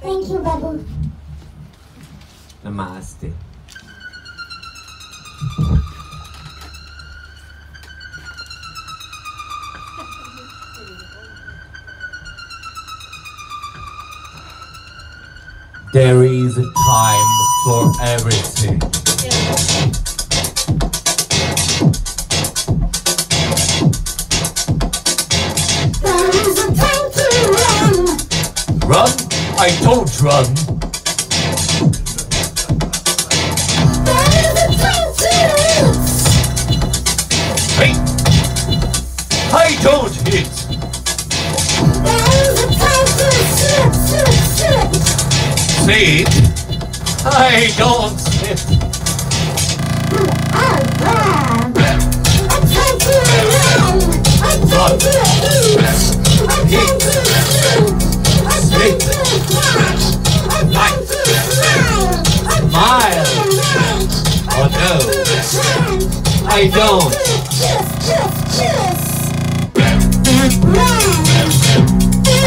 Thank you, Babu. Namaste. There is a time for everything. I don't run. Hit. Hey! I don't hit. I don't sit. I don't.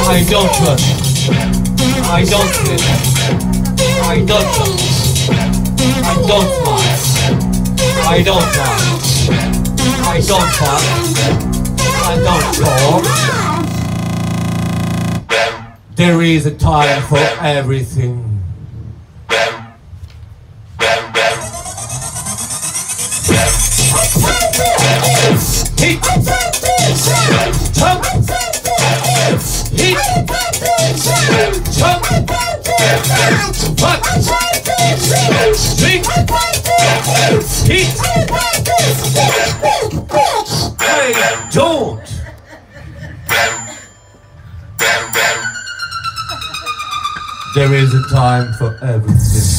I don't run. I don't sit. I don't jump. I don't smile. I don't laugh. I don't talk. I don't talk. There is a time for everything. I don't! There is a time for everything.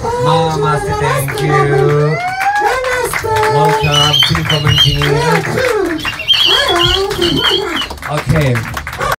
Namaste, thank you. Welcome, sini komen sini. Okay.